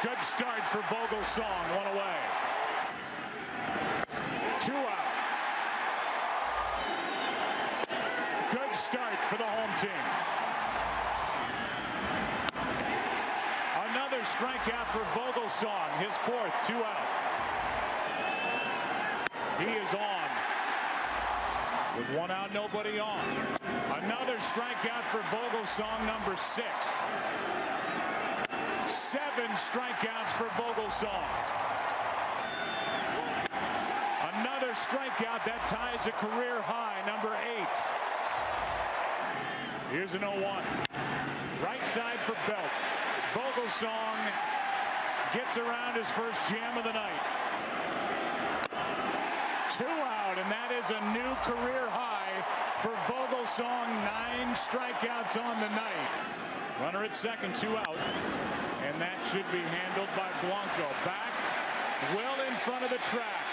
Good start for Vogelsong. One away. Two out. Good start for the home team. Another strikeout for Vogelsong. His fourth. Two out. He is on. With one out, nobody on. Another strikeout for Vogelsong, number six. Seven strikeouts for Vogelsong. Another strikeout that ties a career high, number eight. Here's an 0-1. Right side for Belt. Vogelsong gets around his first jam of the night. Two out, and that is a new career high for Vogelsong. Nine strikeouts on the night. Runner at second, two out. And that should be handled by Blanco. Back well in front of the track.